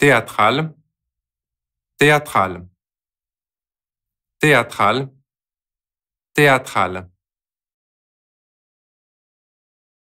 Théâtral. Théâtral. Théâtral. Théâtral.